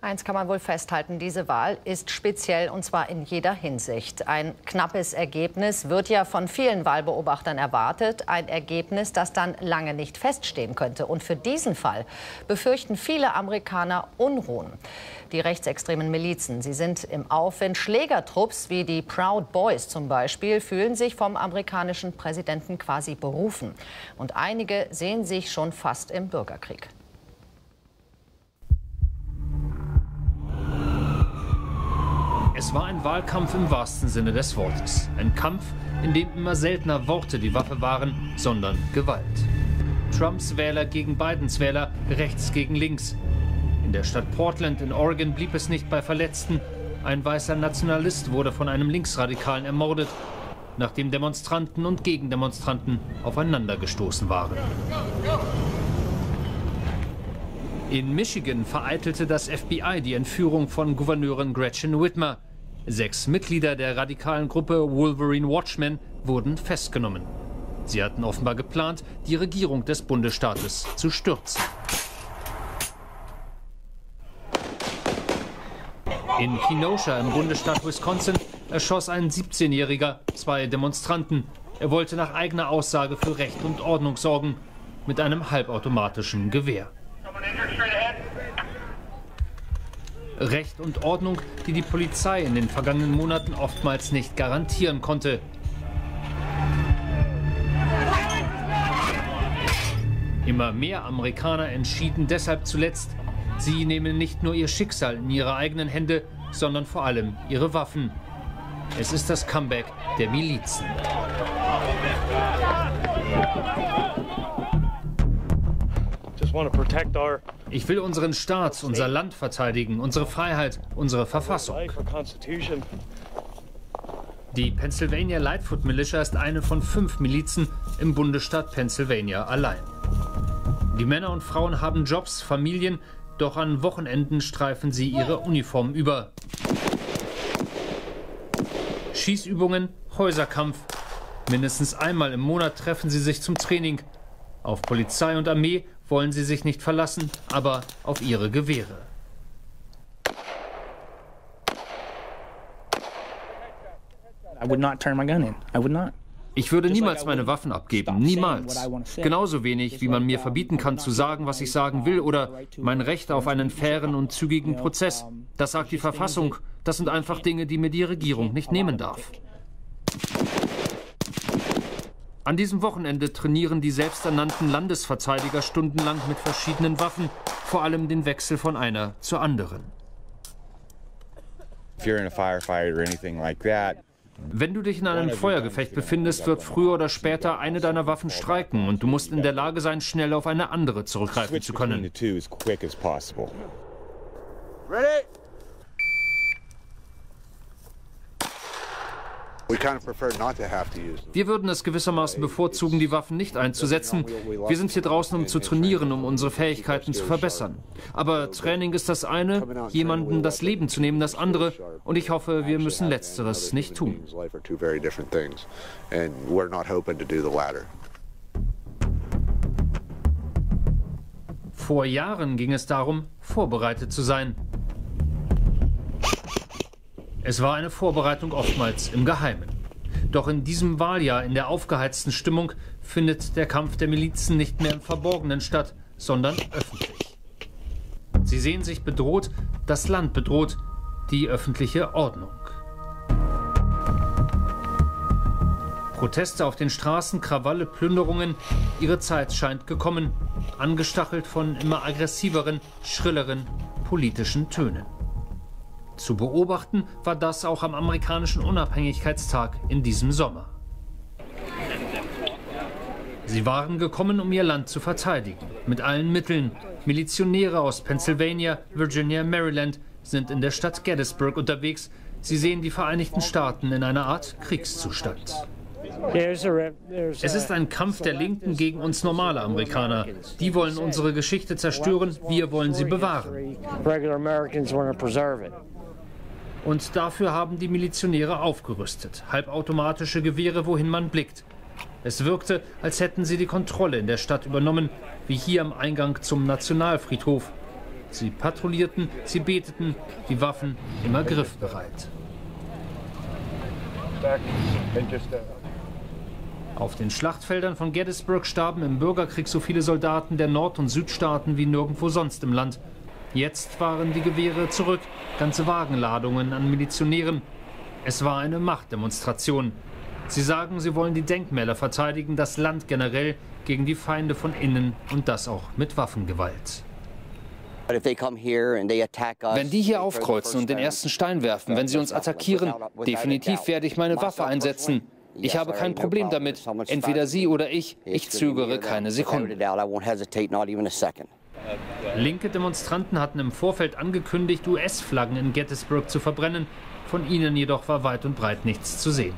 Eins kann man wohl festhalten, diese Wahl ist speziell und zwar in jeder Hinsicht. Ein knappes Ergebnis wird ja von vielen Wahlbeobachtern erwartet, ein Ergebnis, das dann lange nicht feststehen könnte. Und für diesen Fall befürchten viele Amerikaner Unruhen. Die rechtsextremen Milizen, sie sind im Aufwind. Schlägertrupps wie die Proud Boys zum Beispiel fühlen sich vom amerikanischen Präsidenten quasi berufen. Und einige sehen sich schon fast im Bürgerkrieg. Es war ein Wahlkampf im wahrsten Sinne des Wortes. Ein Kampf, in dem immer seltener Worte die Waffe waren, sondern Gewalt. Trumps Wähler gegen Bidens Wähler, rechts gegen links. In der Stadt Portland in Oregon blieb es nicht bei Verletzten. Ein weißer Nationalist wurde von einem Linksradikalen ermordet, nachdem Demonstranten und Gegendemonstranten aufeinander gestoßen waren. In Michigan vereitelte das FBI die Entführung von Gouverneurin Gretchen Whitmer. Sechs Mitglieder der radikalen Gruppe Wolverine Watchmen wurden festgenommen. Sie hatten offenbar geplant, die Regierung des Bundesstaates zu stürzen. In Kenosha im Bundesstaat Wisconsin erschoss ein 17-Jähriger zwei Demonstranten. Er wollte nach eigener Aussage für Recht und Ordnung sorgen mit einem halbautomatischen Gewehr. Recht und Ordnung, die die Polizei in den vergangenen Monaten oftmals nicht garantieren konnte. Immer mehr Amerikaner entschieden deshalb zuletzt, sie nehmen nicht nur ihr Schicksal in ihre eigenen Hände, sondern vor allem ihre Waffen. Es ist das Comeback der Milizen. Ich will unseren Staat, unser Land verteidigen, unsere Freiheit, unsere Verfassung. Die Pennsylvania Lightfoot Militia ist eine von fünf Milizen im Bundesstaat Pennsylvania allein. Die Männer und Frauen haben Jobs, Familien, doch an Wochenenden streifen sie ihre Uniform über. Schießübungen, Häuserkampf. Mindestens einmal im Monat treffen sie sich zum Training. Auf Polizei und Armee wollen sie sich nicht verlassen, aber auf ihre Gewehre. Ich würde niemals meine Waffen abgeben, niemals. Genauso wenig, wie man mir verbieten kann zu sagen, was ich sagen will oder mein Recht auf einen fairen und zügigen Prozess. Das sagt die Verfassung. Das sind einfach Dinge, die mir die Regierung nicht nehmen darf. An diesem Wochenende trainieren die selbsternannten Landesverteidiger stundenlang mit verschiedenen Waffen, vor allem den Wechsel von einer zur anderen. Wenn du dich in einem Feuergefecht befindest, wird früher oder später eine deiner Waffen streiken und du musst in der Lage sein, schnell auf eine andere zurückgreifen zu können. Ready? Wir würden es gewissermaßen bevorzugen, die Waffen nicht einzusetzen. Wir sind hier draußen, um zu trainieren, um unsere Fähigkeiten zu verbessern. Aber Training ist das eine, jemanden das Leben zu nehmen das andere. Und ich hoffe, wir müssen Letzteres nicht tun. Vor Jahren ging es darum, vorbereitet zu sein. Es war eine Vorbereitung oftmals im Geheimen. Doch in diesem Wahljahr, in der aufgeheizten Stimmung, findet der Kampf der Milizen nicht mehr im Verborgenen statt, sondern öffentlich. Sie sehen sich bedroht, das Land bedroht, die öffentliche Ordnung. Proteste auf den Straßen, Krawalle, Plünderungen, ihre Zeit scheint gekommen, angestachelt von immer aggressiveren, schrilleren politischen Tönen. Zu beobachten war das auch am amerikanischen Unabhängigkeitstag in diesem Sommer. Sie waren gekommen, um ihr Land zu verteidigen, mit allen Mitteln. Milizionäre aus Pennsylvania, Virginia, Maryland sind in der Stadt Gettysburg unterwegs. Sie sehen die Vereinigten Staaten in einer Art Kriegszustand. Es ist ein Kampf der Linken gegen uns normale Amerikaner. Die wollen unsere Geschichte zerstören, wir wollen sie bewahren. Und dafür haben die Milizionäre aufgerüstet. Halbautomatische Gewehre, wohin man blickt. Es wirkte, als hätten sie die Kontrolle in der Stadt übernommen, wie hier am Eingang zum Nationalfriedhof. Sie patrouillierten, sie beteten, die Waffen immer griffbereit. Auf den Schlachtfeldern von Gettysburg starben im Bürgerkrieg so viele Soldaten der Nord- und Südstaaten wie nirgendwo sonst im Land. Jetzt waren die Gewehre zurück, ganze Wagenladungen an Milizionären. Es war eine Machtdemonstration. Sie sagen, sie wollen die Denkmäler verteidigen, das Land generell gegen die Feinde von innen und das auch mit Waffengewalt. Wenn die hier aufkreuzen und den ersten Stein werfen, wenn sie uns attackieren, definitiv werde ich meine Waffe einsetzen. Ich habe kein Problem damit. Entweder Sie oder ich. Ich zögere keine Sekunde. Linke Demonstranten hatten im Vorfeld angekündigt, US-Flaggen in Gettysburg zu verbrennen. Von ihnen jedoch war weit und breit nichts zu sehen.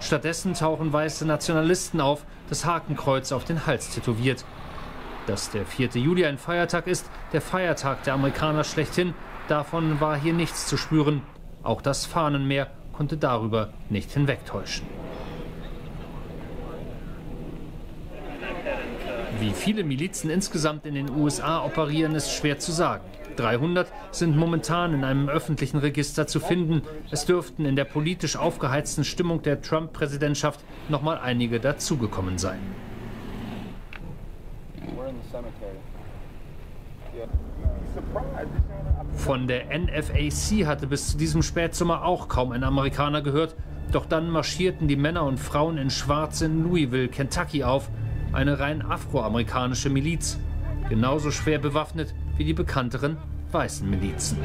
Stattdessen tauchen weiße Nationalisten auf, das Hakenkreuz auf den Hals tätowiert. Dass der 4. Juli ein Feiertag ist, der Feiertag der Amerikaner schlechthin, davon war hier nichts zu spüren. Auch das Fahnenmeer konnte darüber nicht hinwegtäuschen. Wie viele Milizen insgesamt in den USA operieren, ist schwer zu sagen. 300 sind momentan in einem öffentlichen Register zu finden. Es dürften in der politisch aufgeheizten Stimmung der Trump-Präsidentschaft noch mal einige dazugekommen sein. Von der NFAC hatte bis zu diesem Spätsommer auch kaum ein Amerikaner gehört. Doch dann marschierten die Männer und Frauen in Schwarz in Louisville, Kentucky auf eine rein afroamerikanische Miliz, genauso schwer bewaffnet wie die bekannteren weißen Milizen.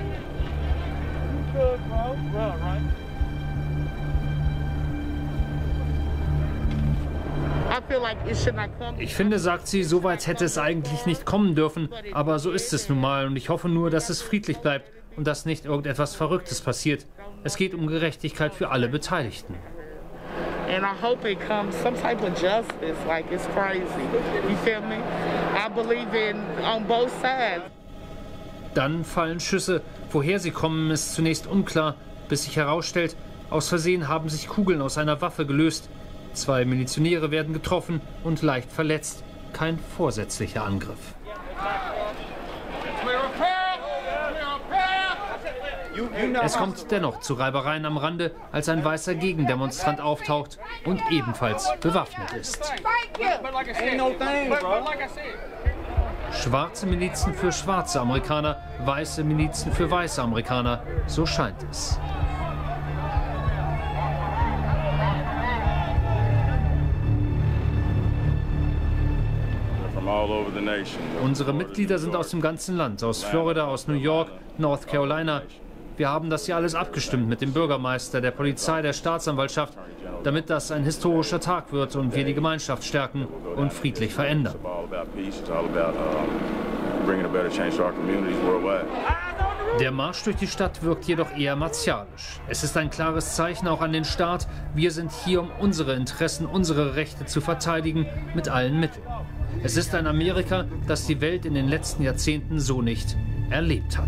Ich finde, sagt sie, so weit hätte es eigentlich nicht kommen dürfen, aber so ist es nun mal und ich hoffe nur, dass es friedlich bleibt und dass nicht irgendetwas Verrücktes passiert. Es geht um Gerechtigkeit für alle Beteiligten. And I hope it comes some type of justice. Like it's crazy. You feel me? I believe in on both sides. Dann fallen Schüsse. Woher sie kommen, ist zunächst unklar, bis sich herausstellt, aus Versehen haben sich Kugeln aus einer Waffe gelöst. Zwei Milizionäre werden getroffen und leicht verletzt. Kein vorsätzlicher Angriff. Es kommt dennoch zu Reibereien am Rande, als ein weißer Gegendemonstrant auftaucht und ebenfalls bewaffnet ist. Schwarze Milizen für schwarze Amerikaner, weiße Milizen für weiße Amerikaner, so scheint es. Unsere Mitglieder sind aus dem ganzen Land, aus Florida, aus New York, North Carolina, wir haben das hier alles abgestimmt mit dem Bürgermeister, der Polizei, der Staatsanwaltschaft, damit das ein historischer Tag wird und wir die Gemeinschaft stärken und friedlich verändern. Der Marsch durch die Stadt wirkt jedoch eher martialisch. Es ist ein klares Zeichen auch an den Staat, wir sind hier, um unsere Interessen, unsere Rechte zu verteidigen, mit allen Mitteln. Es ist ein Amerika, das die Welt in den letzten Jahrzehnten so nicht erlebt hat.